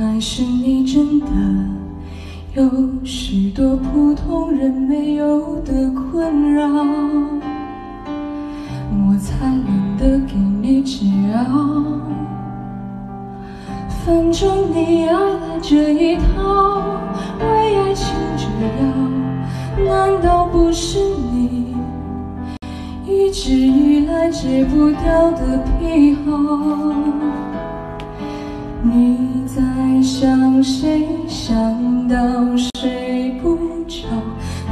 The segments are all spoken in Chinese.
还是你真的有许多普通人没有的困扰？我才懒得给你解药，反正你爱来这一套，为爱情折腰，难道不是你一直以来戒不掉的癖好？到睡不着，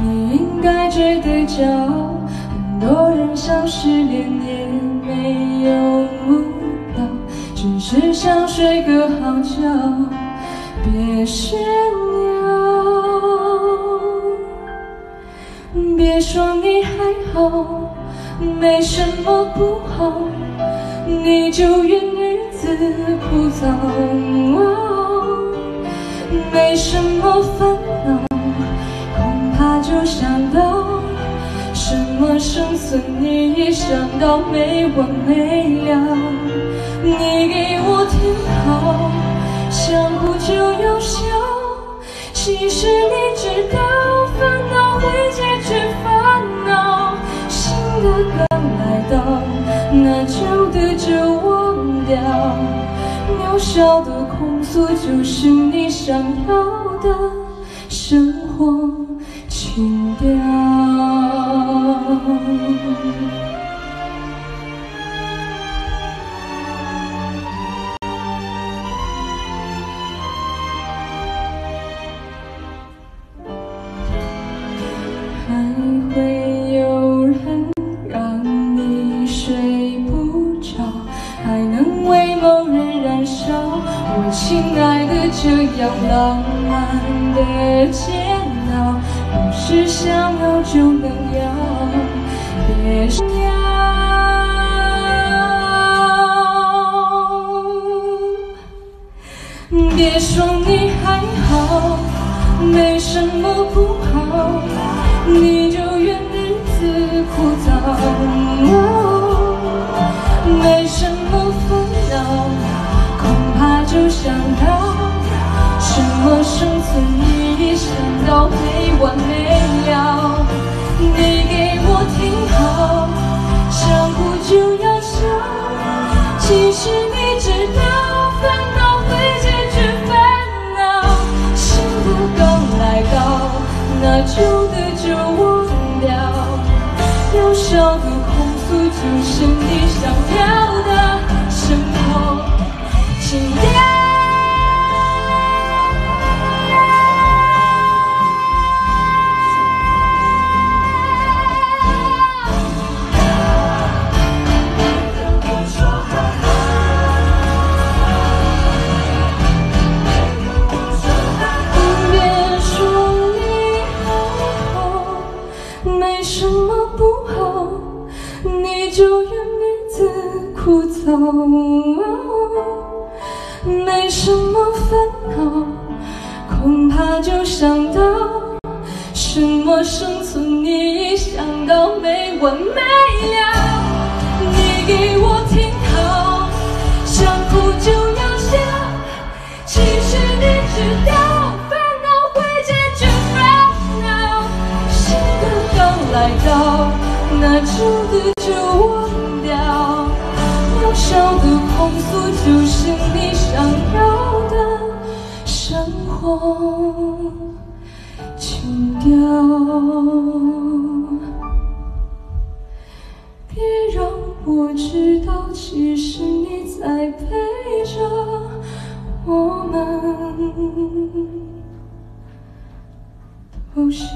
你应该觉得骄傲。很多人想失恋也没有目标，只是想睡个好觉，别炫耀。别说你还好，没什么不好，你就怨日子枯燥。没什么烦恼，恐怕就想到什么生存，你也想到没完没了。你给我听好，想哭就要笑。其实你知道，渺小的控诉，就是你想要的生活情调。亲爱的，这样浪漫的煎熬，不是想要就能要，别想要。别说你还好，没什么不好，你就怨日子枯燥。没什么，就想到什么生存，意义想到没完没了。你给我听好，想哭就要笑，其实你知道烦恼会解决烦恼，新的刚来到，那旧的就忘掉。渺小的控诉，就是你想要就怨日子枯燥。没什么烦恼，恐怕就想到什么生存，你也想到没完没了。你给我听好，想哭就要笑。其实你知道，烦恼会解决烦恼，新的刚来到，那旧的就忘掉。渺小的控诉，就是你想要的生活情调。别让我知道，其实你在陪着我们偷笑。